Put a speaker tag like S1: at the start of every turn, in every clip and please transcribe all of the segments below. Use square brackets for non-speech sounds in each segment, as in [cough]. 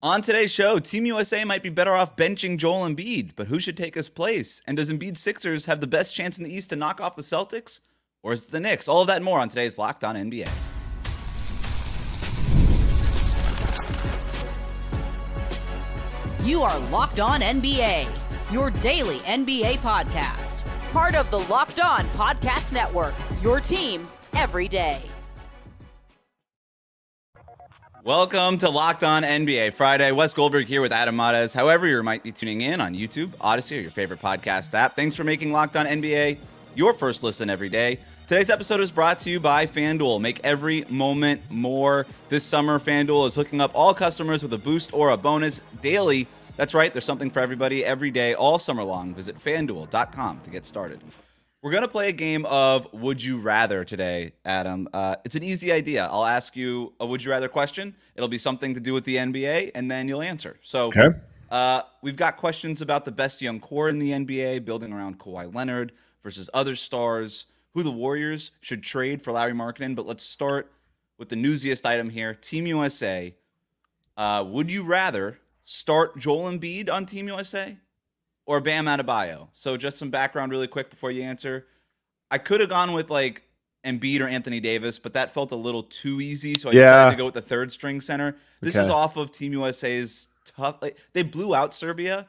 S1: On today's show, Team USA might be better off benching Joel Embiid, but who should take his place? And does Embiid Sixers have the best chance in the East to knock off the Celtics? Or is it the Knicks? All of that and more on today's Locked On NBA.
S2: You are Locked On NBA, your daily NBA podcast. Part of the Locked On Podcast Network, your team every day.
S1: Welcome to Locked On NBA Friday. Wes Goldberg here with Adam Mares. However, you might be tuning in on YouTube, Odysee, or your favorite podcast app. Thanks for making Locked On NBA your first listen every day. Today's episode is brought to you by FanDuel. Make every moment more. This summer, FanDuel is hooking up all customers with a boost or a bonus daily. That's right, there's something for everybody every day, all summer long. Visit fanduel.com to get started. We're going to play a game of Would You Rather today, Adam. Uh, it's an easy idea. I'll ask you a Would You Rather question. It'll be something to do with the NBA, and then you'll answer. So,
S3: okay.
S1: uh, we've got questions about the best young core in the NBA, building around Kawhi Leonard versus other stars, who the Warriors should trade for Larry Markkanen. But let's start with the newsiest item here Team USA. Uh, would you rather start Joel Embiid on Team USA or Bam Adebayo. So just some background really quick before you answer. I could have gone with like Embiid or Anthony Davis, but that felt a little too easy, so I yeah. decided to go with the third string center. This okay. is off of Team USA's tough. Like, they blew out Serbia,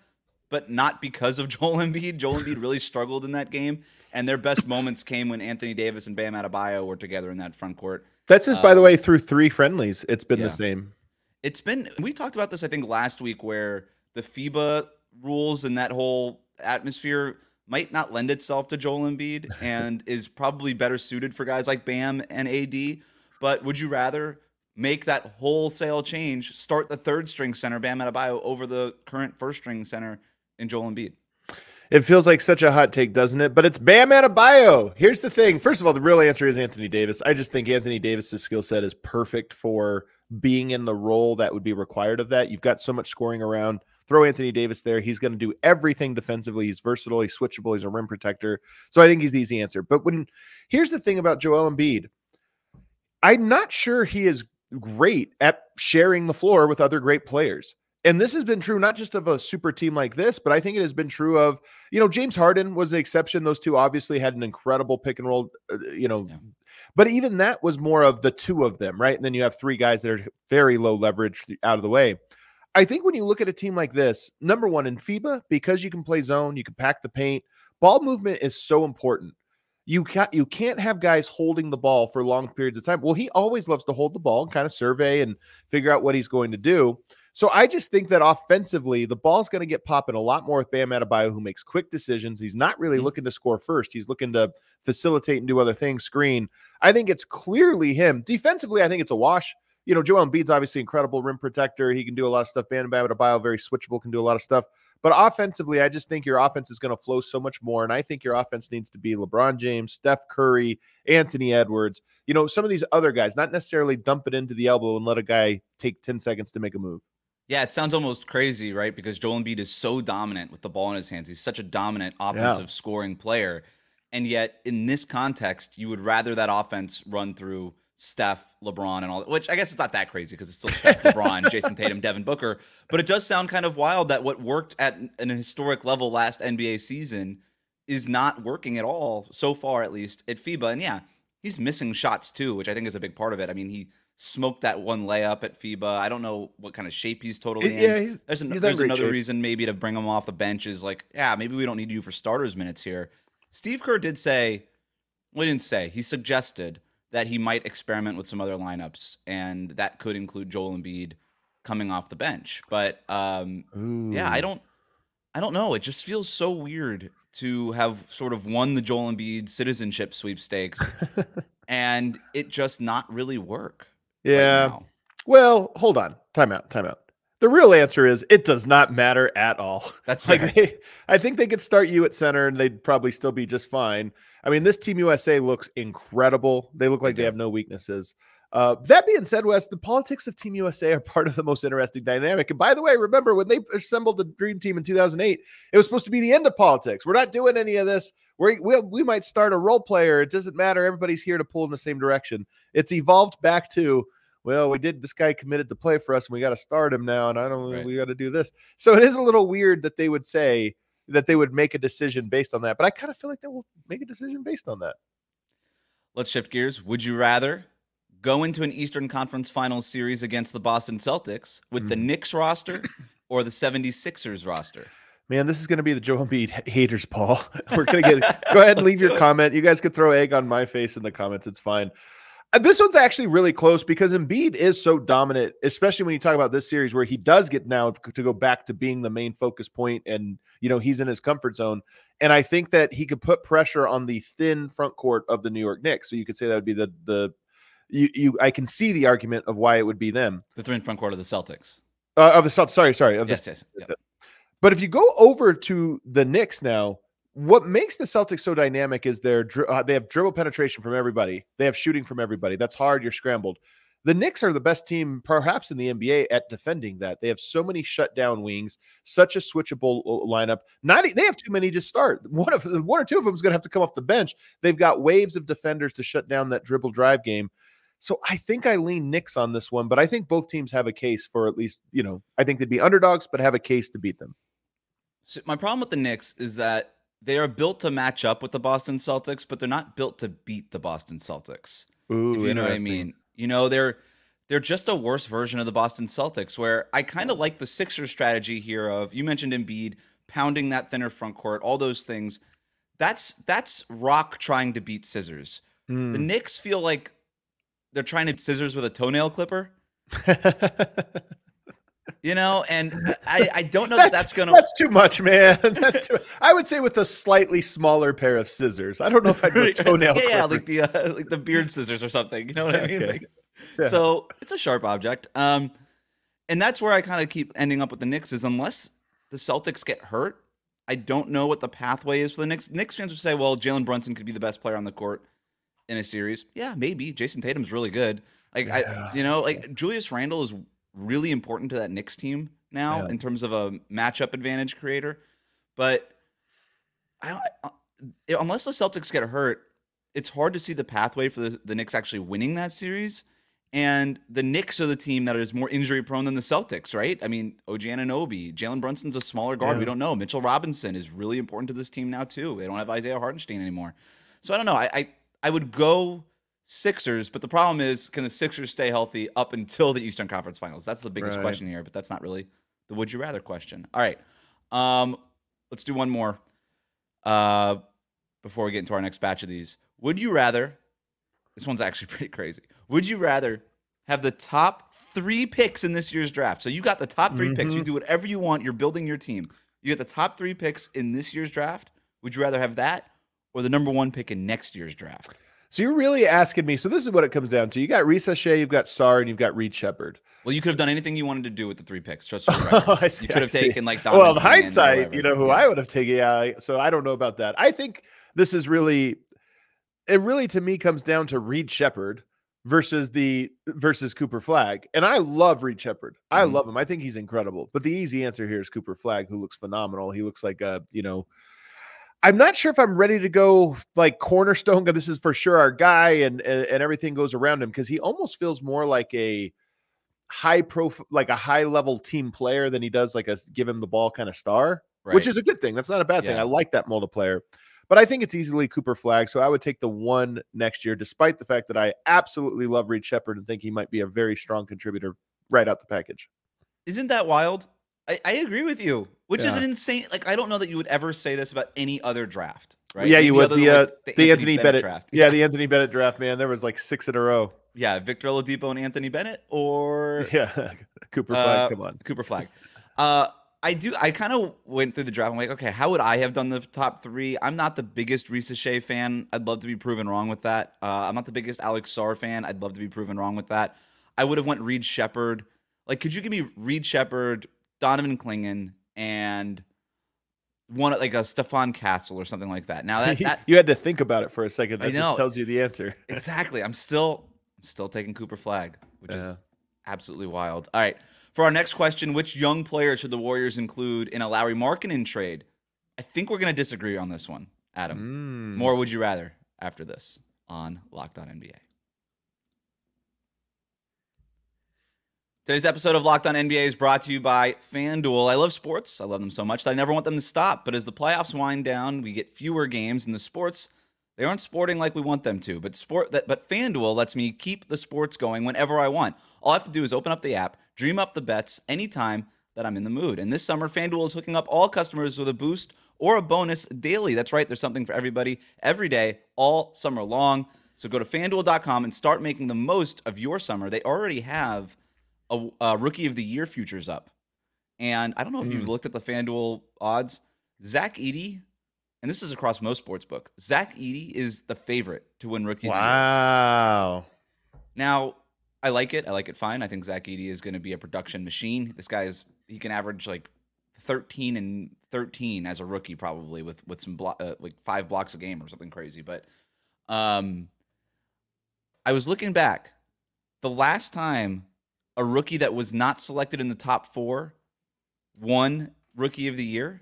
S1: but not because of [laughs] Joel Embiid. Joel Embiid really struggled in that game, and their best moments came when Anthony Davis and Bam Adebayo were together in that front court.
S3: That's just, um, by the um, way, through three friendlies. It's been yeah. the same.
S1: It's been. We talked about this, I think, last week, where the FIBA rules and that whole atmosphere might not lend itself to Joel Embiid [laughs] and is probably better suited for guys like Bam and AD. But would you rather make that wholesale change, start the third string center, Bam Adebayo, over the current first string center in Joel Embiid?
S3: It feels like such a hot take, doesn't it? But it's Bam Adebayo. Here's the thing. First of all, the real answer is Anthony Davis. I just think Anthony Davis's skill set is perfect for being in the role that would be required of that. You've got so much scoring around. Throw Anthony Davis there. He's going to do everything defensively. He's versatile. He's switchable. He's a rim protector. So I think he's the easy answer. But when here's the thing about Joel Embiid, I'm not sure he is great at sharing the floor with other great players. And this has been true not just of a super team like this, but I think it has been true of, you know, James Harden was the exception. Those two obviously had an incredible pick and roll, uh, you know, yeah. but even that was more of the two of them, right? And then you have three guys that are very low leverage out of the way. I think when you look at a team like this, number one in FIBA, because you can play zone, you can pack the paint, ball movement is so important. You can't you can't have guys holding the ball for long periods of time. Well, he always loves to hold the ball and kind of survey and figure out what he's going to do. So I just think that offensively, the ball's going to get popping a lot more with Bam Adebayo, who makes quick decisions. He's not really mm-hmm. looking to score first. He's looking to facilitate and do other things, screen. I think it's clearly him. Defensively, I think it's a wash you know, Joel Embiid's obviously incredible rim protector. He can do a lot of stuff. Bam Bam Adebayo, very switchable, can do a lot of stuff. But offensively, I just think your offense is going to flow so much more. And I think your offense needs to be LeBron James, Steph Curry, Anthony Edwards, you know, some of these other guys, not necessarily dump it into the elbow and let a guy take 10 seconds to make a move.
S1: Yeah, it sounds almost crazy, right? Because Joel Embiid is so dominant with the ball in his hands. He's such a dominant offensive yeah. scoring player. And yet, in this context, you would rather that offense run through Steph, LeBron, and all that, which I guess it's not that crazy because it's still Steph, LeBron, [laughs] Jayson Tatum, Devin Booker. But it does sound kind of wild that what worked at an historic level last NBA season is not working at all so far, at least at FIBA. And yeah, he's missing shots too, which I think is a big part of it. I mean, he smoked that one layup at FIBA. I don't know what kind of shape he's totally in.
S3: Yeah, he's,
S1: there's,
S3: an, he's
S1: there's another
S3: shape.
S1: reason maybe to bring him off the bench is like, yeah, maybe we don't need you for starters minutes here. Steve Kerr did say, well, he didn't say, he suggested that he might experiment with some other lineups, and that could include Joel Embiid coming off the bench. But um, yeah, I don't, I don't know. It just feels so weird to have sort of won the Joel Embiid citizenship sweepstakes, [laughs] and it just not really work.
S3: Yeah.
S1: Right
S3: well, hold on. Time out. Time out. The real answer is it does not matter at all.
S1: That's [laughs]
S3: like they, I think they could start you at center and they'd probably still be just fine. I mean, this Team USA looks incredible. They look like they have no weaknesses. Uh, that being said, Wes, the politics of Team USA are [laughs] part of the most interesting dynamic. And by the way, remember when they assembled the Dream Team in 2008, it was supposed to be the end of politics. We're not doing any of this. We're, we we might start a role player. It doesn't matter. Everybody's here to pull in the same direction. It's evolved back to well, we did this guy committed to play for us and we got to start him now. And I don't,
S1: Right.
S3: we got to do this. So it is a little weird that they would say that they would make a decision based on that. But I kind of feel like they will make a decision based on that.
S1: Let's shift gears. Would you rather go into an Eastern Conference Finals series against the Boston Celtics with the
S3: Mhm.
S1: Knicks roster [coughs] or the 76ers roster?
S3: Man, this is going to be the Joe Embiid haters, Paul. [laughs] We're going to get. go ahead and [laughs] leave your comment. You guys could throw egg on my face in the comments. It's fine. Uh, This one's actually really close because Embiid is so dominant, especially when you talk about this series where he does get now to go back to being the main focus point, and you know he's in his comfort zone. And I think that he could put pressure on the thin front court of the New York Knicks. So you could say that would be the the you, you I can see the argument of why it would be them
S1: The thin front court of the Celtics.
S3: uh, of the Celtics. Sorry, sorry, of the
S1: Yes, yes. yep.
S3: but if you go over to the Knicks now, what makes the Celtics so dynamic is their uh, they have dribble penetration from everybody. They have shooting from everybody. That's hard. You're scrambled. The Knicks are the best team, perhaps in the NBA, at defending that. They have so many shutdown wings, such a switchable lineup. Not they have too many to start. One of [laughs] one or two of them is going to have to come off the bench. They've got waves of defenders to shut down that dribble drive game. So I think I lean Knicks on this one, but I think both teams have a case for at least you know I think they'd be underdogs, but have a case to beat them.
S1: So my problem with the Knicks is that they are built to match up with the Boston Celtics, but they're not built to beat the Boston Celtics.
S3: Ooh,
S1: if you know what I mean. You know, they're they're just a worse version of the Boston Celtics where I kind of like the Sixers strategy here of you mentioned Embiid pounding that thinner front court, all those things. That's that's rock trying to beat scissors. The
S3: Mm.
S1: Knicks feel like they're trying to scissors with a toenail clipper, [laughs] you know, and I, I don't know that that's gonna
S3: that's too much, man. [laughs] That's too. I would say with a slightly smaller pair of scissors. I don't know if I'd go [laughs] toenail.
S1: yeah, yeah, like the uh, like the beard scissors or something. You know what I mean?
S3: Okay.
S1: Like,
S3: Yeah.
S1: So it's a sharp object. Um, and that's where I kind of keep ending up with the Knicks is unless the Celtics get hurt, I don't know what the pathway is for the Knicks. Knicks fans would say, well, Jalen Brunson could be the best player on the court in a series. Yeah, maybe. Jayson Tatum's really good. Like
S3: Yeah,
S1: I, you know,
S3: that's
S1: like Julius Randle is really important to that Knicks team now
S3: Yeah.
S1: in terms of a matchup advantage creator. But I don't uh, unless the Celtics get hurt, it's hard to see the pathway for the, the Knicks actually winning that series. And the Knicks are the team that is more injury prone than the Celtics, right? I mean, OG Anunoby, Jalen Brunson's a smaller guard. We don't know. Mitchell Robinson is really important to this team now too. They don't have Isaiah Hartenstein anymore, so I don't know. I I, I would go Sixers, but the problem is, can the Sixers stay healthy up until the Eastern Conference Finals? That's the biggest
S3: Right.
S1: question here, but that's not really the would you rather question. All right, um, let's do one more uh, before we get into our next batch of these. Would you rather? This one's actually [laughs] pretty crazy. Would you rather have the top three picks in this year's draft? So you got the top 3 picks. You
S3: Mhm.
S1: do whatever you want. You're building your team. You get the top three picks in this year's draft. Would you rather have that or the number one pick in next year's draft?
S3: So you're really asking me. So this is what it comes down to. You got Risacher, you've got Sarr, and you've got Reed Sheppard.
S1: Well, you could have done anything you wanted to do with the three picks. Trust the. [laughs]
S3: I see,
S1: you could have
S3: I see.
S1: taken like
S3: well, in
S1: Donovan Mitchell or
S3: hindsight, you know who
S1: Yeah.
S3: I would have taken. Yeah, so I don't know about that. I think this is really, it really to me comes down to Reed Sheppard versus the versus Cooper Flagg, and I love Reed Sheppard. I
S1: Mhm.
S3: love him. I think he's incredible. But the easy answer here is Cooper Flagg, who looks phenomenal. He looks like a you know. I'm not sure if I'm ready to go like cornerstone. This is for sure our guy, and and, and everything goes around him because he almost feels more like a high prof like a high level team player than he does like a give him the ball kind of star, which is a good thing. That's not a bad thing. I like that multiplayer. But I think it's easily Cooper Flagg. So I would take the one next year, despite the fact that I absolutely love Reed Sheppard and think he might be a very strong contributor right out the package.
S1: Isn't that wild? I, I agree with you, which is an insane. Like I don't know that you would ever say this about any other draft, right?
S3: Yeah, you would. The,
S1: than,
S3: uh,
S1: like,
S3: the Anthony Bennett
S1: draft.
S3: Yeah, [laughs] the Anthony Bennett draft, man. There was like six in a row.
S1: yeah, Victor Oladipo and Anthony Bennett, or [laughs]
S3: Yeah. Cooper
S1: Uh,
S3: Flagg, come on.
S1: Cooper Flagg. Uh, I do. I kind of went through the draft. I'm like, okay, how would I have done the top three? I'm not the biggest Risacher fan. I'd love to be proven wrong with that. Uh, I'm not the biggest Alex Sarr fan. I'd love to be proven wrong with that. I would have went Reed Sheppard. Like, could you give me Reed Sheppard, Donovan Clingan, and one like a Stephon Castle or something like that? Now that, [laughs] that
S3: you had to think about it for a second.
S1: I
S3: That just tells you the answer. [laughs]
S1: exactly. I'm still I'm still taking Cooper Flagg, which
S3: Yeah.
S1: is absolutely wild. All right. For our next question, which young player should the Warriors include in a Lauri Markkanen trade? I think we're going to disagree on this one, Adam.
S3: Mm.
S1: More would you rather after this on Locked On NBA. Today's episode of Locked On NBA is brought to you by FanDuel. I love sports. I love them so much that I never want them to stop. But as the playoffs wind down, we get fewer games, and the sports they aren't sporting like we want them to. But sport that but FanDuel lets me keep the sports going whenever I want. All I have to do is open up the app, dream up the bets anytime that I'm in the mood. And this summer, FanDuel is hooking up all customers with a boost or a bonus daily. That's right, there's something for everybody every day, all summer long. So go to fanduel.com and start making the most of your summer. They already have a, a rookie of the year futures up. And I don't know if you've looked at the FanDuel odds. Zach Edey, and this is across most sports book. Zach Edey is the favorite to win rookie of the year.
S3: Wow.
S1: Now, I like it. I like it fine. I think Zach Edey is going to be a production machine. This guy is he can average like 13 and 13 as a rookie probably with with some blo- uh, like five blocks a game or something crazy. But um I was looking back. The last time a rookie that was not selected in the top 4 won rookie of the year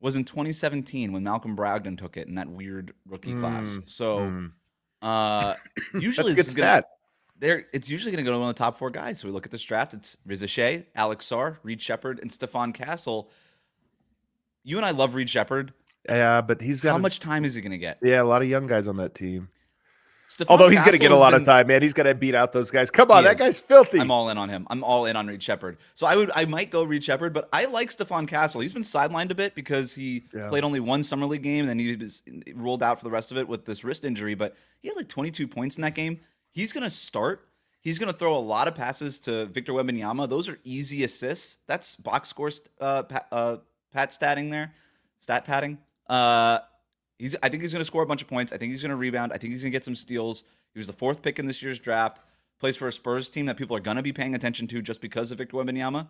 S1: was in 2017 when Malcolm Brogdon took it in that weird rookie class.
S3: Mm,
S1: So
S3: mm.
S1: uh [laughs] usually
S3: That's good
S1: this is gonna-
S3: stat.
S1: there it's usually going to go to one of the top four guys. So we look at this draft. It's Risacher, Alex Sarr, Reed Sheppard, and Stephon Castle. You and I love Reed Sheppard.
S3: Yeah, but he's got
S1: How
S3: a-
S1: much time is he going to get?
S3: Yeah, a lot of young guys on that team.
S1: Stephon
S3: Although he's going to get a lot of time, man. He's going to beat out those guys. Come on,
S1: He
S3: that
S1: is.
S3: guy's filthy.
S1: I'm all in on him. I'm all in on Reed Sheppard. So I would I might go Reed Sheppard, but I like Stephon Castle. He's been sidelined a bit because he
S3: Yeah.
S1: played only one summer league game and then he was ruled out for the rest of it with this wrist injury. But he had like 22 points in that game. He's going to start. He's going to throw a lot of passes to Victor Wembanyama. Those are easy assists. That's box score uh, pa- uh, pat statting there, stat padding. Uh, he's. I think he's going to score a bunch of points. I think he's going to rebound. I think he's going to get some steals. He was the fourth pick in this year's draft. Plays for a Spurs team that people are going to be paying attention to just because of Victor Wembanyama.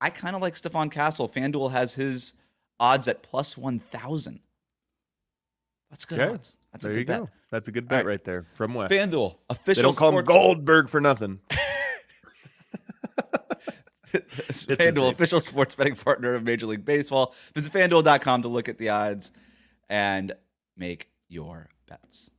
S1: I kind of like Stephon Castle. FanDuel has his odds at plus 1,000. That's good
S3: Okay.
S1: odds. That's
S3: there
S1: a good bet.
S3: go. That's a good bet
S1: right.
S3: right there from West.
S1: FanDuel, official
S3: They don't call him Goldberg for nothing. [laughs]
S1: FanDuel, official sports betting partner of Major League Baseball. Visit fanduel.com to look at the odds and make your bets.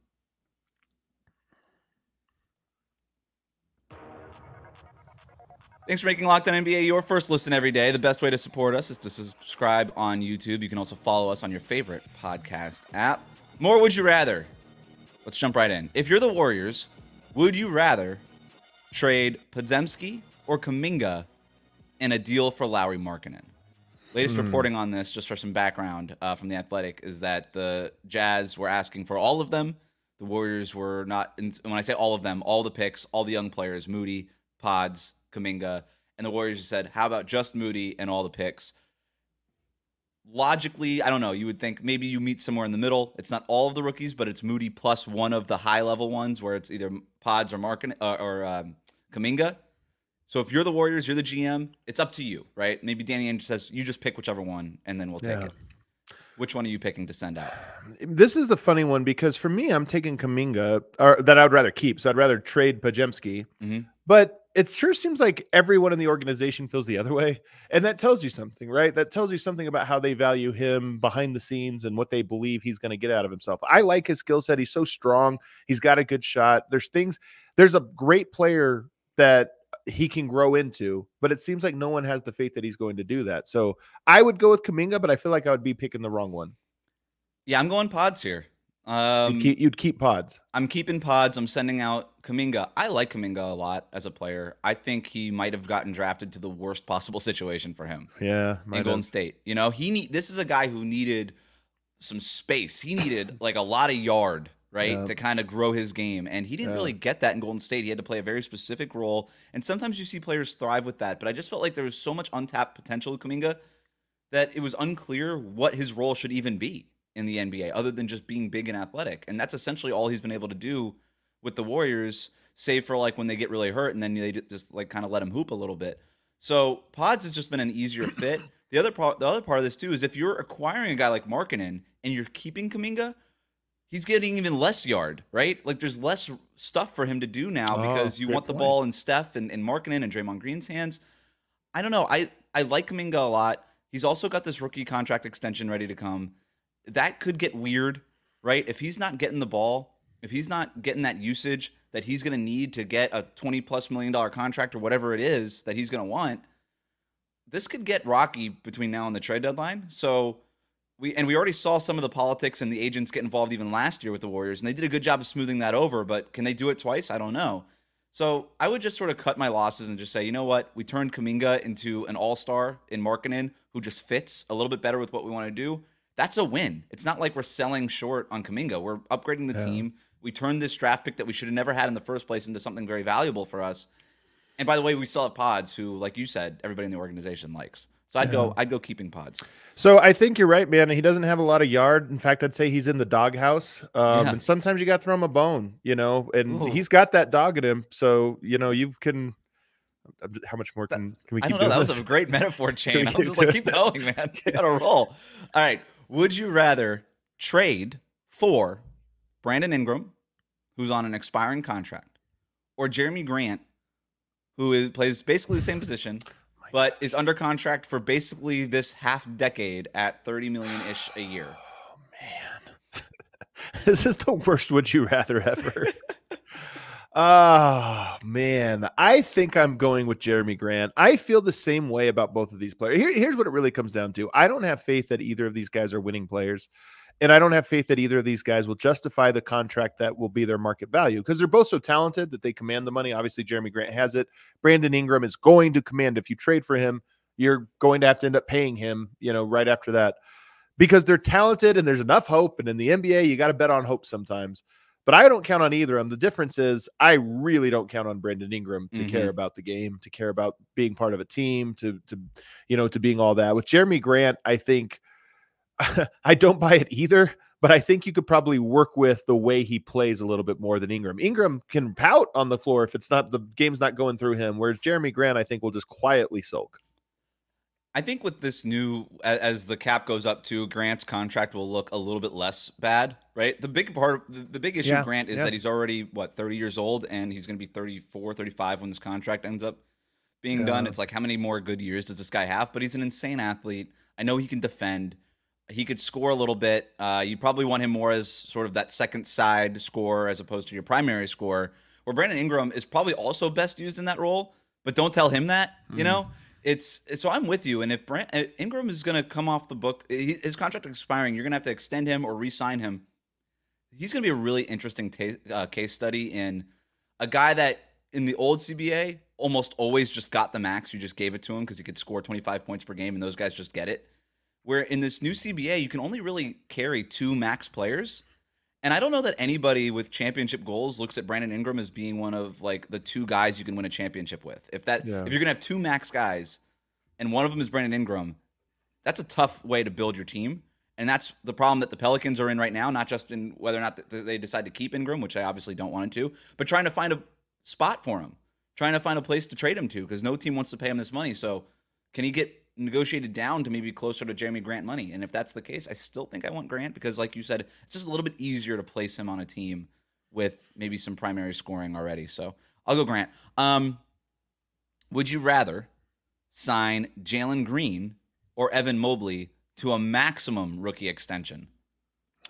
S1: Thanks for making Locked On NBA your first listen every day. The best way to support us is to subscribe on YouTube. You can also follow us on your favorite podcast app. More would you rather? Let's jump right in. If you're the Warriors, would you rather trade Podziemski or Kuminga in a deal for Lauri Markkanen? Latest reporting on this, just for some background uh, from the Athletic, is that the Jazz were asking for all of them. The Warriors were not. And when I say all of them, all the picks, all the young players, Moody, Pods, Kuminga, and the Warriors said, "How about just Moody and all the picks?" Logically, I don't know. You would think maybe you meet somewhere in the middle. It's not all of the rookies, but it's Moody plus one of the high level ones, where it's either Pods or Markin uh, or um, Kuminga. So if you're the Warriors, you're the GM. It's up to you, right? Maybe Danny Ainge says you just pick whichever one, and then we'll take
S3: Yeah.
S1: it. Which one are you picking to send out?
S3: This is the funny one because for me, I'm taking Kuminga, or that I would rather keep. So I'd rather trade Podziemski.
S1: Mhm.
S3: But it sure seems like everyone in the organization feels the other way. And that tells you something, right? That tells you something about how they value him behind the scenes and what they believe he's going to get out of himself. I like his skill set. He's so strong. He's got a good shot. There's things, there's a great player that he can grow into, but it seems like no one has the faith that he's going to do that. So I would go with Kuminga, but I feel like I would be picking the wrong one.
S1: Yeah, I'm going Pods here. Um,
S3: you'd, keep, you'd keep pods.
S1: I'm keeping pods. I'm sending out Kuminga. I like Kuminga a lot as a player. I think he might have gotten drafted to the worst possible situation for him
S3: Yeah.
S1: in Golden. State. You know, he need this is a guy who needed some space. He needed like a lot of yard, right,
S3: Yeah.
S1: to kind of grow his game, and he didn't
S3: Yeah.
S1: really get that in Golden State. He had to play a very specific role, and sometimes you see players thrive with that. But I just felt like there was so much untapped potential with Kuminga that it was unclear what his role should even be in the NBA, other than just being big and athletic. And that's essentially all he's been able to do with the Warriors, save for like when they get really hurt and then they just like kind of let him hoop a little bit. So Pods has just been an easier fit. The other part, the other part of this too, is if you're acquiring a guy like Markkanen and you're keeping Kuminga, he's getting even less yard, right? Like there's less stuff for him to do now
S3: Oh,
S1: because you want the
S3: point.
S1: ball in Steph and, and Markkanen and Draymond Green's hands. I don't know. I I like Kuminga a lot. He's also got this rookie contract extension ready to come. That could get weird, right? If he's not getting the ball, if he's not getting that usage, that he's going to need to get a 20 plus million dollar contract or whatever it is that he's going to want, this could get rocky between now and the trade deadline. So we and we already saw some of the politics and the agents get involved even last year with the Warriors, and they did a good job of smoothing that over. But can they do it twice? I don't know. So I would just sort of cut my losses and just say, you know what? We turned Kuminga into an all star in Markkanen who just fits a little bit better with what we want to do. That's a win. It's not like we're selling short on Kuminga. We're upgrading the yeah. team. We turned this draft pick that we should have never had in the first place into something very valuable for us. And by the way, we still have pods who, like you said, everybody in the organization likes. So I'd yeah. go I'd go keeping pods.
S3: So I think you're right, man. He doesn't have a lot of yard. In fact, I'd say he's in the doghouse. Um, yeah. and sometimes you got to throw him a bone, you know, and Ooh. he's got that dog in him. So, you know, you can how much more can, can we keep I don't know.
S1: That this? was a great [laughs] metaphor chain. I was just like, keep going, man. [laughs] You gotta roll. All right. Would you rather trade for Brandon Ingram, who's on an expiring contract, or Jerami Grant, who is, plays basically the same position, but is under contract for basically this half decade at 30 million ish a year. [sighs]
S3: Oh man. [laughs] this is the worst would you rather ever. [laughs] oh man. I think I'm going with Jerami Grant. I feel the same way about both of these players. Here, here's what it really comes down to. I don't have faith that either of these guys are winning players. And I don't have faith that either of these guys will justify the contract that will be their market value because they're both so talented that they command the money. Obviously, Jerami Grant has it. Brandon Ingram is going to command. If you trade for him, you're going to have to end up paying him, you know, right after that because they're talented and there's enough hope. And in the NBA, you got to bet on hope sometimes. But I don't count on either of them. The difference is I really don't count on Brandon Ingram to mm-hmm. care about the game, to care about being part of a team, to to you know, to being all that. With Jerami Grant, I think [laughs] I don't buy it either, but I think you could probably work with the way he plays a little bit more than Ingram. Ingram can pout on the floor if it's not the game's not going through him, whereas Jerami Grant, I think, will just quietly sulk.
S1: I think with this new, as the cap goes up too, Grant's contract will look a little bit less bad, right? The big part, of the big issue, yeah, Grant, is yeah. that he's already, what, 30 years old and he's going to be 34, 35 when this contract ends up being yeah. done. It's like, how many more good years does this guy have? But he's an insane athlete. I know he can defend. He could score a little bit. Uh, you probably want him more as sort of that second side scorer as opposed to your primary scorer. Where Brandon Ingram is probably also best used in that role, but don't tell him that. Mm. You know, it's, it's, so I'm with you. And if Brand, uh, Ingram is going to come off the book, his contract expiring, you're going to have to extend him or re-sign him. He's going to be a really interesting uh, case study in a guy that in the old CBA almost always just got the max. You just gave it to him because he could score 25 points per game, and those guys just get it where in this new CBA, you can only really carry two max players. And I don't know that anybody with championship goals looks at Brandon Ingram as being one of like the two guys you can win a championship with. If that yeah. if you're gonna have two max guys, and one of them is Brandon Ingram, that's a tough way to build your team. And that's the problem that the Pelicans are in right now, not just in whether or not they decide to keep Ingram, which I obviously don't want him to, but trying to find a spot for him, trying to find a place to trade him to, because no team wants to pay him this money. So can he get negotiated down to maybe closer to Jerami Grant money. And if that's the case, I still think I want Grant because, like you said, it's just a little bit easier to place him on a team with maybe some primary scoring already. So I'll go Grant. Um, would you rather sign Jalen Green or Evan Mobley to a maximum rookie extension?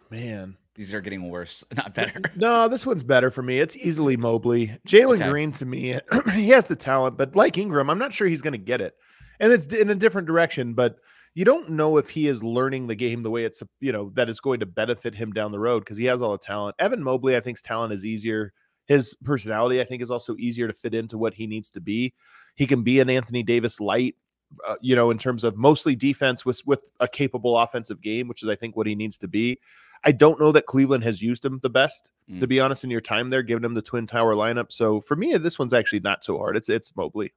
S3: Man,
S1: these are getting worse, [laughs] not better. [laughs]
S3: No, this one's better for me. It's easily Mobley. Jalen okay. Green to me, [clears throat] he has the talent, but like Ingram, I'm not sure he's going to get it and it's in a different direction, but you don't know if he is learning the game the way it's you know that it's going to benefit him down the road because he has all the talent. Evan Mobley, I think's talent is easier. His personality, I think, is also easier to fit into what he needs to be. He can be an Anthony Davis light, uh, you know, in terms of mostly defense with with a capable offensive game, which is I think what he needs to be. I don't know that Cleveland has used him the best, mm. to be honest, in your time there, giving him the twin tower lineup. So for me, this one's actually not so hard. It's it's Mobley.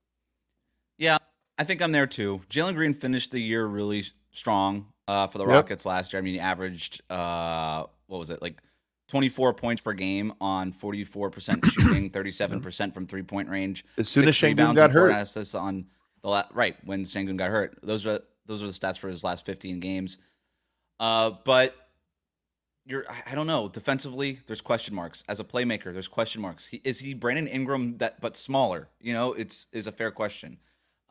S1: I think I'm there too. Jalen Green finished the year really strong uh, for the yep. Rockets last year. I mean, he averaged uh, what was it like 24 points per game on 44% [clears throat] shooting, 37% from three point range.
S3: As soon as Sengun got hurt,
S1: assists on the la- right when Sengun got hurt. Those are those are the stats for his last 15 games. Uh, but you're I don't know. Defensively, there's question marks. As a playmaker, there's question marks. He, is he Brandon Ingram that but smaller? You know, it's is a fair question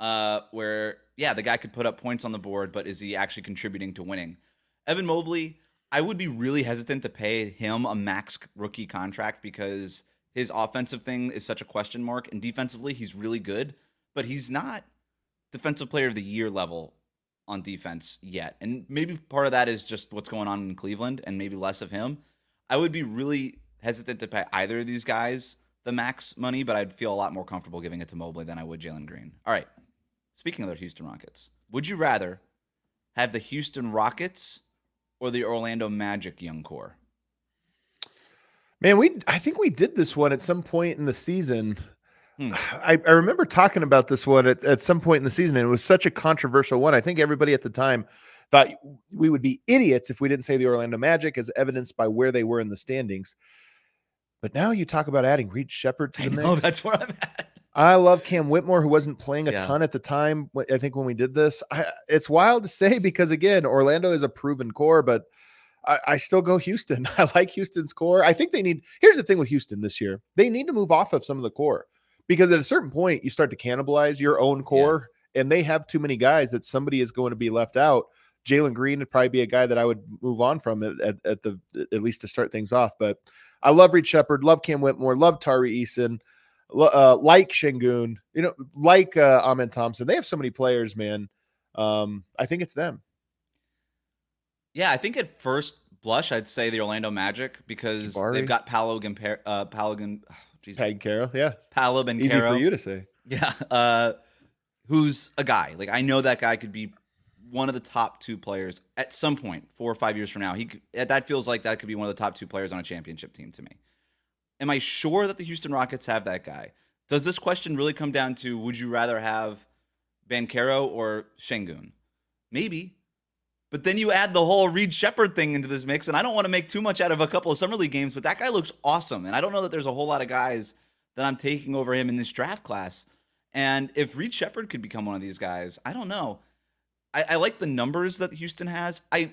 S1: uh, where yeah, the guy could put up points on the board, but is he actually contributing to winning? Evan Mobley, I would be really hesitant to pay him a max rookie contract because his offensive thing is such a question mark, and defensively he's really good, but he's not defensive player of the year level on defense yet. And maybe part of that is just what's going on in Cleveland, and maybe less of him. I would be really hesitant to pay either of these guys the max money, but I'd feel a lot more comfortable giving it to Mobley than I would Jalen Green. All right. Speaking of the Houston Rockets, would you rather have the Houston Rockets or the Orlando Magic young core?
S3: Man, we I think we did this one at some point in the season. Hmm. [sighs] I, I remember talking about this one at, at some point in the season, and it was such a controversial one. I think everybody at the time thought we would be idiots if we didn't say the Orlando Magic, as evidenced by where they were in the standings. But now you talk about adding Reed Sheppard to the
S1: I know, mix. That's where I'm at.
S3: I love Cam Whitmore, who wasn't playing a yeah. ton at the time. I think when we did this, I, it's wild to say because again, Orlando is a proven core, but I, I, still go Houston. [laughs] I like Houston's core. I think they need. Here's the thing with Houston this year: they need to move off of some of the core because at a certain point you start to cannibalize your own core, yeah. and they have too many guys that somebody is going to be left out. Jalen Green would probably be a guy that I would move on from at, at, at the at least to start things off. But I love Reed Sheppard, love Cam Whitmore, love Tari Eason uh, like Sengun, you know, like uh, Amen Thompson. They have so many players, man. Um, I think it's them.
S1: Yeah, I think at first blush, I'd say the Orlando Magic because Jabari. they've got Paolo Gampar- uh, Paolo Gan-
S3: oh, Banchero, yeah.
S1: Paolo Banchero.
S3: Easy for you to say. [laughs]
S1: Yeah. Uh, who's a guy. Like, I know that guy could be one of the top two players at some point, four or five years from now. He That feels like that could be one of the top two players on a championship team to me. Am I sure that the Houston Rockets have that guy? Does this question really come down to would you rather have Banchero or Sengun? Maybe. But then you add the whole Reed Sheppard thing into this mix, and I don't want to make too much out of a couple of summer league games, but that guy looks awesome. And I don't know that there's a whole lot of guys that I'm taking over him in this draft class. And if Reed Sheppard could become one of these guys, I don't know. I, I like the numbers that Houston has. I,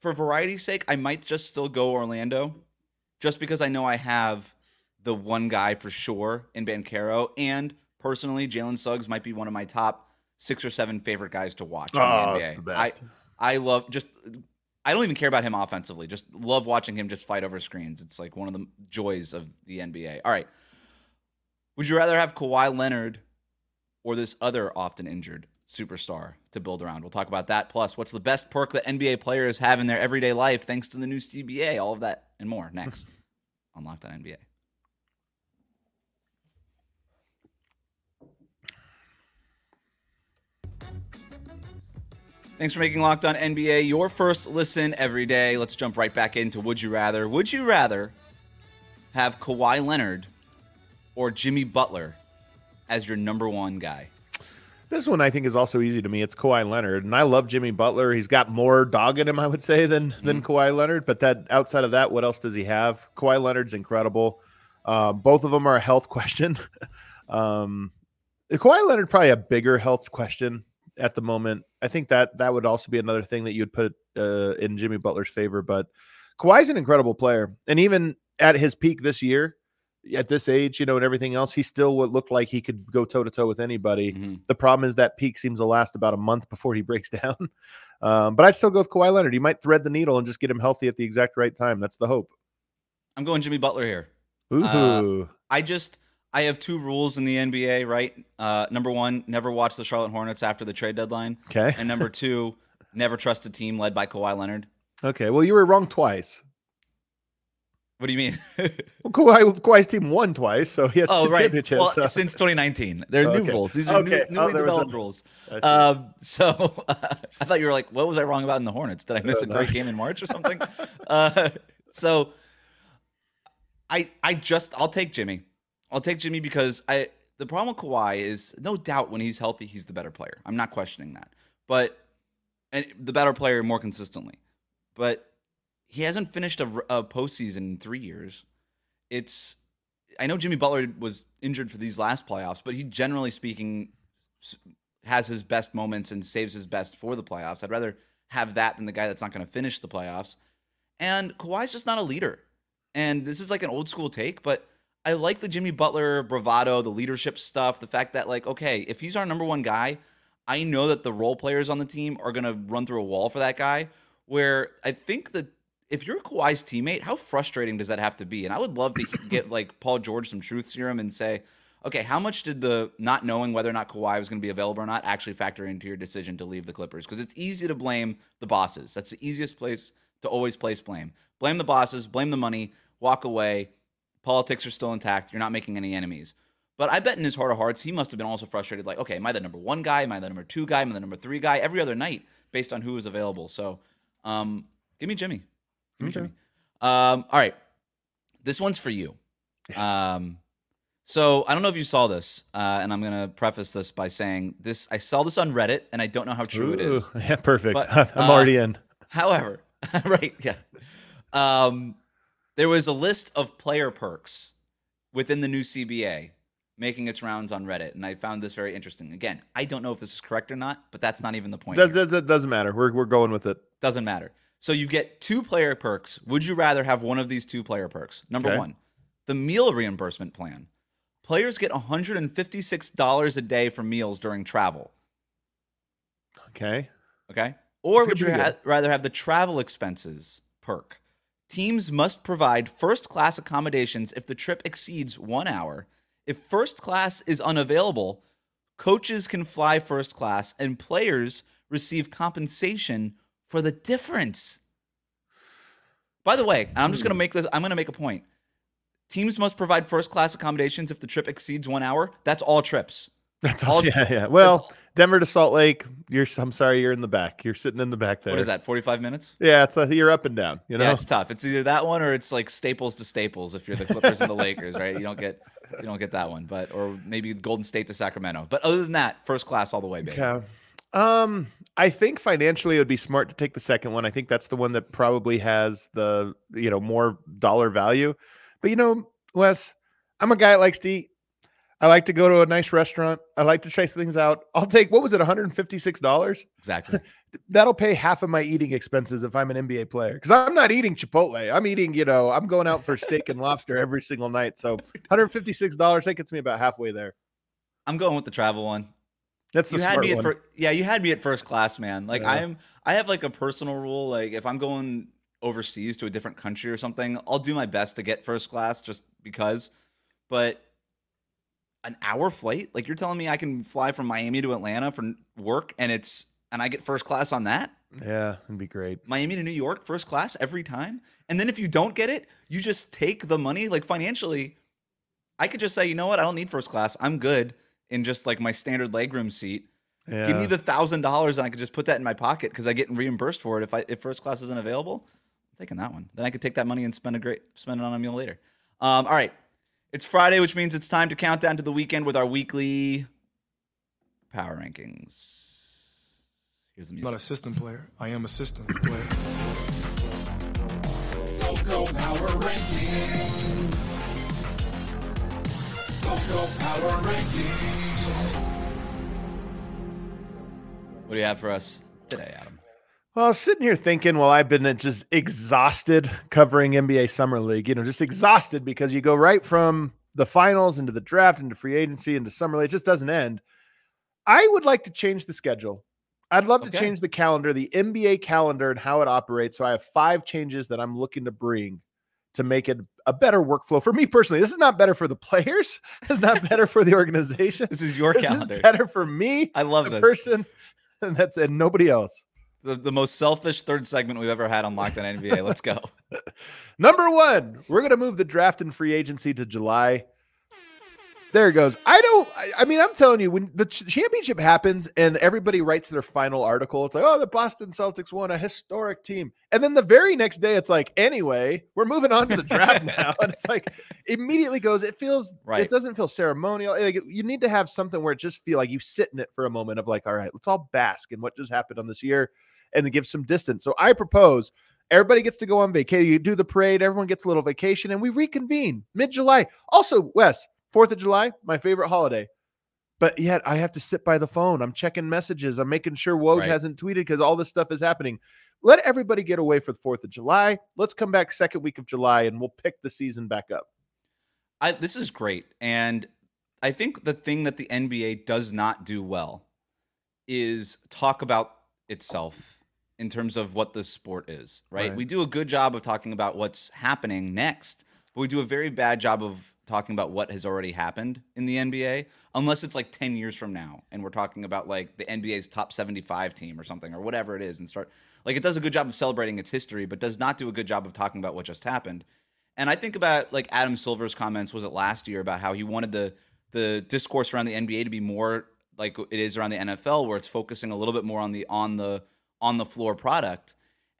S1: for variety's sake, I might just still go Orlando just because I know I have the one guy for sure in Banchero. And personally, Jalen Suggs might be one of my top six or seven favorite guys to watch.
S3: Oh, the, the best.
S1: I, I love just I don't even care about him offensively. Just love watching him just fight over screens. It's like one of the joys of the NBA. All right. Would you rather have Kawhi Leonard or this other often injured superstar to build around? We'll talk about that. Plus, what's the best perk that NBA players have in their everyday life thanks to the new CBA? All of that and more next [laughs] on Locked On NBA. Thanks for making Locked On NBA your first listen every day. Let's jump right back into Would You Rather. Would you rather have Kawhi Leonard or Jimmy Butler as your number one guy?
S3: This one I think is also easy to me. It's Kawhi Leonard, and I love Jimmy Butler. He's got more dog in him, I would say, than mm-hmm. than Kawhi Leonard. But that outside of that, what else does he have? Kawhi Leonard's incredible. Uh, both of them are a health [laughs] question. um, Kawhi Leonard probably a bigger health question at the moment. I think that that would also be another thing that you'd put uh, in Jimmy Butler's favor. But Kawhi's an incredible player, and even at his peak this year, at this age, you know, and everything else, he still would look like he could go toe to toe with anybody. Mm-hmm. The problem is that peak seems to last about a month before he [laughs] breaks down. Um, but I'd still go with Kawhi Leonard. He might thread the needle and just get him healthy at the exact right time. That's the hope.
S1: I'm going Jimmy Butler here.
S3: Ooh. Uh,
S1: I just I have two rules in the NBA, right? Uh, number one, never watch the Charlotte Hornets after the trade deadline.
S3: Okay.
S1: And number two, never trust a team led by Kawhi Leonard.
S3: Okay. Well, you were wrong twice.
S1: What do you mean? [laughs]
S3: well, Kawhi, Kawhi's team won twice, so he has oh, two right. championships. Well,
S1: so. since 2019, they're okay. new rules. These are okay. new, newly oh, developed a... rules. Um, so uh, [laughs] I thought you were like, "What was I wrong about in the Hornets? Did I miss a great game in March or something?" [laughs] uh, so I I just I'll take Jimmy. I'll take Jimmy because I the problem with Kawhi is no doubt when he's healthy, he's the better player. I'm not questioning that, but and the better player more consistently. But he hasn't finished a, a postseason in three years. It's I know Jimmy Butler was injured for these last playoffs, but he generally speaking has his best moments and saves his best for the playoffs. I'd rather have that than the guy that's not going to finish the playoffs. And Kawhi's just not a leader. And this is like an old school take, but I like the Jimmy Butler bravado, the leadership stuff, the fact that like, okay, if he's our number one guy, I know that the role players on the team are going to run through a wall for that guy. Where I think that if you're Kawhi's teammate, how frustrating does that have to be? And I would love to [clears throat] get like Paul George some truth serum and say, okay, how much did the not knowing whether or not Kawhi was going to be available or not actually factor into your decision to leave the Clippers? Because it's easy to blame the bosses. That's the easiest place to always place blame. Blame the bosses, blame the money, walk away. Politics are still intact. You're not making any enemies. But I bet in his heart of hearts, he must have been also frustrated. Like, okay, am I the number one guy? Am I the number two guy? Am I the number three guy? Every other night, based on who was available. So, um, give me Jimmy. Give me Jimmy. Um, all right, this one's for you.
S3: Yes.
S1: Um, so I don't know if you saw this, uh, and I'm gonna preface this by saying this. I saw this on Reddit, and I don't know how true it is. [laughs]
S3: Yeah, perfect.
S1: But, [laughs]
S3: I'm
S1: uh,
S3: already in.
S1: However, [laughs] right, yeah. Um, there was a list of player perks within the new CBA making its rounds on Reddit, and I found this very interesting. Again, I don't know if this is correct or not, but that's not even the point.
S3: Does, does it doesn't matter. We're we're going with it.
S1: Doesn't matter. So you get two player perks. Would you rather have one of these two player perks? Number
S3: Okay.
S1: one, the meal reimbursement plan. Players get $156 a day for meals during travel.
S3: Okay.
S1: Okay. Or would you ha- rather have the travel expenses perk? Teams must provide first class accommodations if the trip exceeds one hour. If first class is unavailable, coaches can fly first class and players receive compensation for the difference. By the way, I'm just going to hmm. make this, I'm going to make a point. Teams must provide first class accommodations if the trip exceeds one hour. That's all trips.
S3: That's
S1: All-
S3: all. Yeah, yeah. Well, Denver to Salt Lake. You're. I'm sorry. You're in the back. You're sitting in the back there.
S1: What is that, 45 minutes?
S3: Yeah, it's like you're up and down. You know.
S1: Yeah, it's tough. It's either that one or it's like Staples to Staples if you're the Clippers and the Lakers, right? You don't get you don't get that one, but or maybe Golden State to Sacramento. But other than that, first class all the way, baby.
S3: Okay. Um, I think financially it would be smart to take the second one. I think that's the one that probably has the you know more dollar value. But you know, Wes, I'm a guy that likes to eat. I like to go to a nice restaurant. I like to try things out. I'll take what was it, 156 dollars?
S1: Exactly. [laughs]
S3: That'll pay half of my eating expenses if I'm an NBA player. Because I'm not eating Chipotle. I'm eating, you know, I'm going out for steak and lobster every single night. So [laughs] 156 dollars that gets me about halfway there.
S1: I'm going with the travel one.
S3: That's the
S1: You had me at
S3: one.
S1: fir- yeah, you had me at first class, man. Like
S3: Yeah.
S1: I'm I have like a personal rule. Like if I'm going overseas to a different country or something, I'll do my best to get first class just because. But an hour flight? Like you're telling me I can fly from Miami to Atlanta for work and it's and I get first class on that?
S3: yeah, it'd be great.
S1: Miami to New York first class every time. And then if you don't get it, you just take the money. Like financially, I could just say, you know what? I don't need first class. I'm good in just like my standard legroom seat.
S3: Yeah.
S1: Give me the thousand dollars and I could just put that in my pocket because I get reimbursed for it if I if first class isn't available. I'm taking that one. Then I could take that money and spend a great spend it on a meal later. Um, all right. It's Friday, which means it's time to count down to the weekend with our weekly power rankings. Here's the
S4: I'm not a system player. I am a system player.
S5: Go Power Rankings. Go Power Rankings.
S1: What do you have for us today, Adam?
S3: Well, I was sitting here thinking, well, I've been just exhausted covering NBA Summer League, you know, just exhausted because you go right from the finals into the draft, into free agency, into Summer League. It just doesn't end. I would like to change the schedule. I'd love to change the calendar, the NBA calendar, and how it operates. So I have five changes that I'm looking to bring to make it a better workflow for me personally. This is not better for the players. [laughs] It's not better for the organization.
S1: This is your
S3: This
S1: calendar.
S3: is better for me,
S1: I love
S3: the
S1: this.
S3: person, [laughs] and that's and nobody else.
S1: The, the most selfish third segment we've ever had on Locked On NBA. Let's go. [laughs]
S3: Number one, we're going to move the draft and free agency to July. There it goes. I don't, I, I mean, I'm telling you, when the ch- championship happens and everybody writes their final article, it's like, oh, the Boston Celtics won a historic team. And then the very next day, it's like, anyway, we're moving on to the draft [laughs] now. And it's like, immediately goes, it feels,
S1: Right.
S3: it doesn't feel ceremonial. Like, you need to have something where it just feel like you sit in it for a moment of like, all right, let's all bask in what just happened on this year and then give some distance. So I propose Everybody gets to go on vacation. You do the parade. Everyone gets a little vacation, and we reconvene mid July. Also, Wes, Fourth of July, my favorite holiday. But yet, I have to sit by the phone. I'm checking messages. I'm making sure Woj
S1: Right.
S3: hasn't tweeted because all this stuff is happening. Let everybody get away for the Fourth of July. Let's come back second week of July, and we'll pick the season back up.
S1: I this is great, and I think the thing that the NBA does not do well is talk about itself in terms of what the sport is, right?
S3: Right.
S1: We do a good job of talking about what's happening next, but we do a very bad job of talking about what has already happened in the NBA, unless it's like 10 years from now and we're talking about like the NBA's top 75 team or something or whatever it is and start like it does a good job of celebrating its history, but does not do a good job of talking about what just happened. And I think about like Adam Silver's comments was it last year about how he wanted the the discourse around the NBA to be more like it is around the NFL, where it's focusing a little bit more on the on the on the floor product.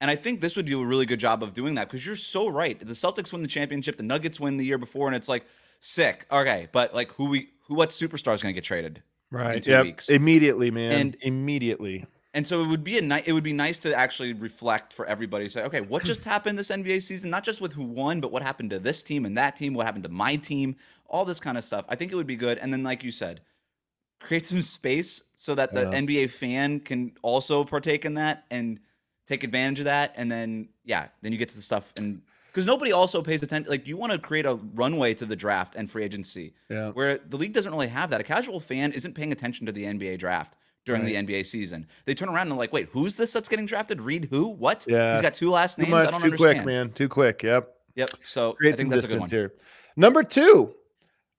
S1: And I think this would do a really good job of doing that because you're so right. The Celtics win the championship, the Nuggets win the year before, and it's like sick. Okay, but like who we who what superstar is going to get traded? Right. In two
S3: Yep.
S1: weeks?
S3: Immediately, man.
S1: And-
S3: immediately.
S1: And so it would be a ni- it would be nice to actually reflect for everybody. Say, okay, what just [laughs] happened this NBA season? Not just with who won, but what happened to this team and that team. What happened to my team? All this kind of stuff. I think it would be good. And then, like you said, create some space so that the
S3: Yeah.
S1: NBA fan can also partake in that and take advantage of that. And then, yeah, then you get to the stuff and because nobody also pays attention. Like you want to create a runway to the draft and free agency
S3: Yeah.
S1: where the league doesn't really have that. A casual fan isn't paying attention to the NBA draft during the NBA season. They turn around and they're like, "Wait, who's this that's getting drafted? Reed who? What?
S3: Yeah.
S1: he's got two last
S3: Too
S1: names.
S3: much,
S1: I don't
S3: too
S1: understand."
S3: quick, man. Too quick. Yep.
S1: Yep. So I
S3: Create
S1: think
S3: some
S1: that's a good
S3: distance
S1: one.
S3: here. Number two,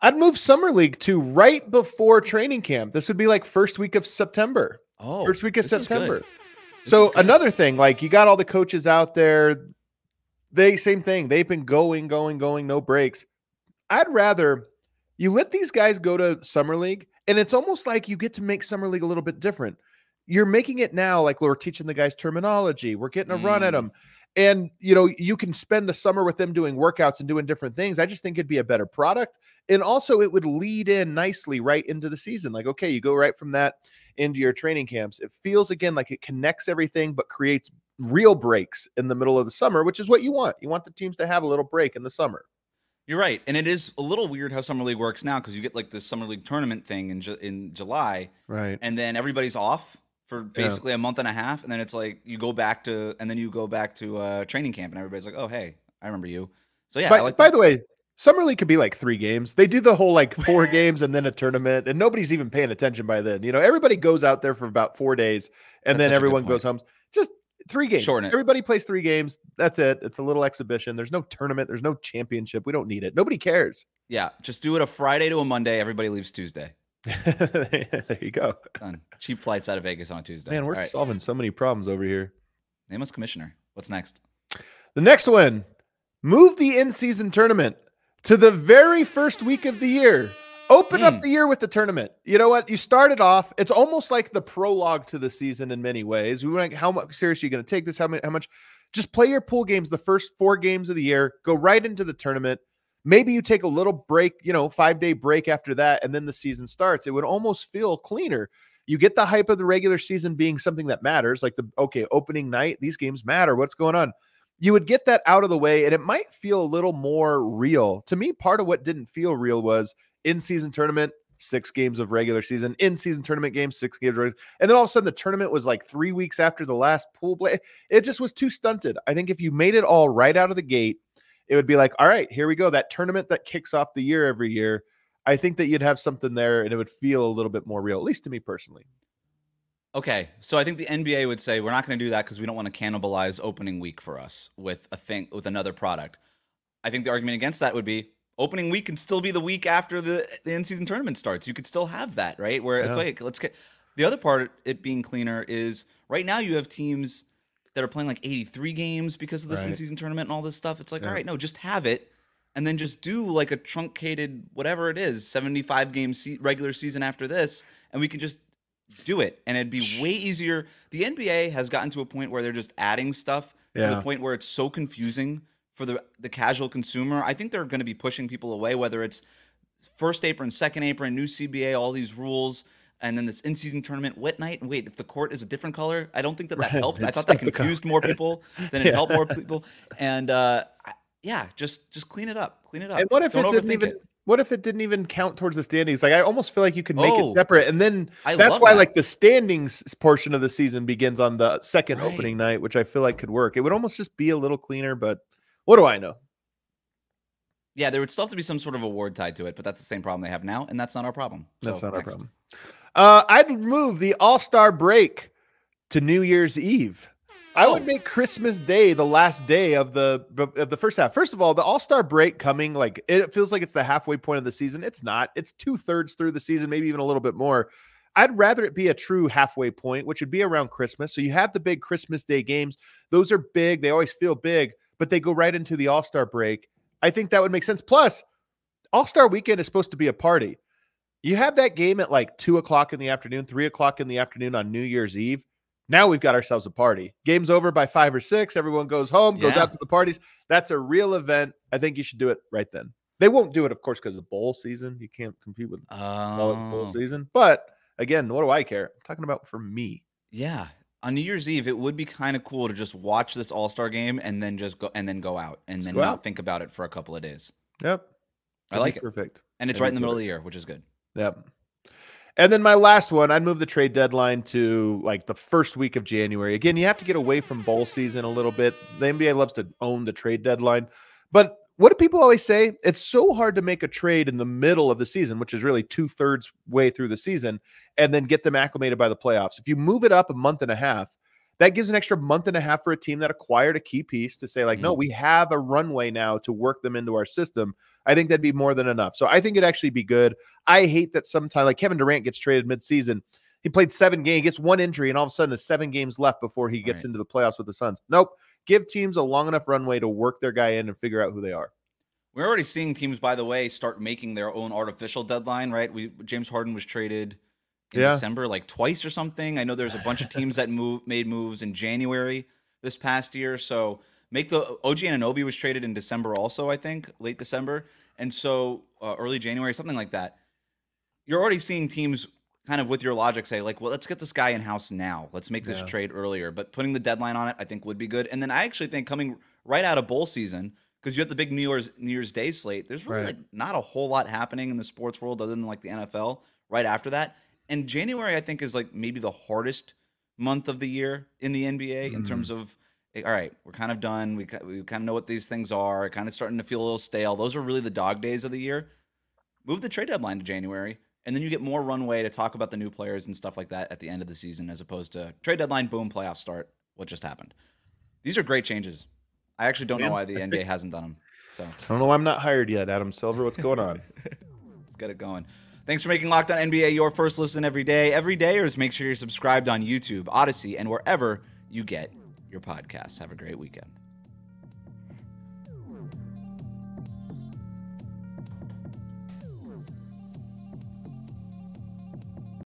S3: I'd move Summer League to right before training camp. This would be like first week of September.
S1: Oh,
S3: first week of
S1: this is good.
S3: September. So another thing, like you got all the coaches out there, they same thing. They've been going, going, going, no breaks. I'd rather you let these guys go to summer league, and it's almost like you get to make summer league a little bit different. You're making it now like we're teaching the guys terminology. We're getting a run at
S1: Mm.
S3: them. And you know, you can spend the summer with them doing workouts and doing different things. I just think it'd be a better product. And also it would lead in nicely right into the season. Like, okay, you go right from that into your training camps. It feels again like it connects everything, but creates real breaks in the middle of the summer, which is what you want. You want the teams to have a little break in the summer.
S1: You're right, and it is a little weird how summer league works now because you get like this summer league tournament thing in Ju- in July,
S3: Right.
S1: and then everybody's off for
S3: Yeah.
S1: basically a month and a half, and then it's like you go back to, and then you go back to uh, training camp, and everybody's like, "Oh, hey, I remember you." So yeah,
S3: by,
S1: I like
S3: by the way, summer league could be like three games. They do the whole like four [laughs] games and then a tournament, and nobody's even paying attention by then. You know, everybody goes out there for about four days, and
S1: That's
S3: then
S1: such a good
S3: everyone goes home. Just three games.
S1: Shorten it.
S3: Everybody plays three games. That's it. It's a little exhibition. There's no tournament. There's no championship. We don't need it. Nobody cares.
S1: yeah, just do it a Friday to a Monday. Everybody leaves Tuesday. [laughs]
S3: there you go.
S1: Done. Cheap flights out of Vegas on Tuesday.
S3: Man, we're
S1: All right,
S3: solving so many problems over here.
S1: name us commissioner. What's next?
S3: The next one, move the in-season tournament to the very first week of the year. Open
S1: Hmm.
S3: up the year with the tournament. You know what? You started off. It's almost like the prologue to the season in many ways. We like how much serious are you going to take this? How many? How much? Just play your pool games the first four games of the year. Go right into the tournament. Maybe you take a little break, you know, five day break after that, and then the season starts. It would almost feel cleaner. You get the hype of the regular season being something that matters, like the okay opening night. These games matter. What's going on? You would get that out of the way and it might feel a little more real. To me, part of what didn't feel real was in season tournament, six games of regular season, in season tournament games, six games. And then all of a sudden the tournament was like three weeks after the last pool play. It just was too stunted. I think if you made it all right out of the gate, it would be like, all right, here we go. That tournament that kicks off the year every year. I think that you'd have something there and it would feel a little bit more real, at least to me personally.
S1: Okay, so I think the NBA would say we're not going to do that because we don't want to cannibalize opening week for us with a thing with another product. I think the argument against that would be opening week can still be the week after the the in season tournament starts. You could still have that, right? Where it's like let's get the other part it being cleaner is right now you have teams that are playing like 83 games because of this
S3: Right.
S1: in season tournament and all this stuff. It's like
S3: Yeah.
S1: all right, no, just have it. And then just do like a truncated whatever it is, 75 game se- regular season after this, and we can just do it and it'd be way easier. The nba has gotten to a point where they're just adding stuff to the point where it's so confusing for the the casual consumer. I think they're going to be pushing people away whether it's first apron second apron new cba all these rules and then this in-season tournament wet night? And wait if the court is a different color? I don't think that that
S3: Right,
S1: helped. I thought that
S3: tough to co-
S1: confused more people than it [laughs]
S3: Yeah.
S1: helped more people and uh yeah just just clean it up clean it up.
S3: And what if
S1: Don't
S3: it didn't even?
S1: it.
S3: What if it didn't even count towards the standings? Like I almost feel like you could make
S1: Oh.
S3: it separate, and then
S1: I
S3: that's why
S1: that.
S3: like the standings portion of the season begins on the second
S1: Right.
S3: opening night, which I feel like could work. It would almost just be a little cleaner, but what do I know?
S1: yeah there would still have to be some sort of award tied to it but that's the same problem they have now and that's not our problem
S3: That's
S1: So,
S3: not our problem. Uh, I'd move the All Star break to New Year's Eve. I
S1: Oh.
S3: would make Christmas Day the last day of the of the first half. First of all, the All Star break coming like it feels like it's the halfway point of the season. It's not. It's two thirds through the season, maybe even a little bit more. I'd rather it be a true halfway point, which would be around Christmas. So you have the big Christmas Day games. Those are big. They always feel big, but they go right into the All Star break. I think that would make sense. Plus, All Star weekend is supposed to be a party. You have that game at like two o'clock in the afternoon, three o'clock in the afternoon on New Year's Eve. Now we've got ourselves a party. Game's over by five or six. Everyone goes home, goes
S1: Yeah.
S3: out to the parties. That's a real event. I think you should do it right then. They won't do it, of course, because of bowl season. You can't compete with the bowl
S1: Oh,
S3: season. But again, what do I care? I'm talking about for me.
S1: yeah. On New Year's Eve, it would be kind of cool to just watch this All Star game and then just go and then go out and then not
S3: out.
S1: think about it for a couple of days.
S3: Yep.
S1: I
S3: That'd be
S1: like it.
S3: Perfect.
S1: And it's
S3: That'd
S1: right in the middle of the year, which is good.
S3: Yep. And then my last one, I'd move the trade deadline to like the first week of January. Again, you have to get away from bowl season a little bit. The NBA loves to own the trade deadline. But what do people always say? It's so hard to make a trade in the middle of the season, which is really two thirds way through the season, and then get them acclimated by the playoffs. If you move it up a month and a half, that gives an extra month and a half for a team that acquired a key piece to say, like, no, mm. we have a runway now to work them into our system. I think that'd be more than enough. So I think it'd actually be good. I hate that sometimes, like Kevin Durant gets traded midseason. He played seven games, he gets one injury, and all of a sudden, there's seven games left before he gets
S1: Right.
S3: into the playoffs with the Suns. Nope. Give teams a long enough runway to work their guy in and figure out who they are.
S1: We're already seeing teams, by the way, start making their own artificial deadline, right? We James Harden was traded in
S3: Yeah.
S1: December, like twice or something. I know there's a bunch of teams that move made moves in January this past year. So make the OG Anunoby was traded in December, also I think late December, and so uh, early January, something like that. You're already seeing teams kind of with your logic say like, well, let's get this guy in house now. Let's make this
S3: Yeah.
S1: trade earlier. But putting the deadline on it, I think would be good. And then I actually think coming right out of bowl season because you have the big New Year's New Year's Day slate. There's really
S3: Right.
S1: like not a whole lot happening in the sports world other than like the NFL right after that. And January I think is like maybe the hardest month of the year in the NBA in terms of eh, all right, we're kind of done. We we kind of know what these things are. Kind of starting to feel a little stale. Those are really the dog days of the year. Move the trade deadline to January, and then you get more runway to talk about the new players and stuff like that at the end of the season, as opposed to trade deadline, boom, playoff start. What just happened? These are great changes. I actually don't know why the [laughs] NBA hasn't done them. So
S3: I don't know why I'm not hired yet, Adam Silver. What's going on? [laughs]
S1: let's get it going. Thanks for making Locked On NBA your first listen every day. Every day, or just make sure you're subscribed on YouTube, Odysee, and wherever you get your podcasts. Have a great weekend.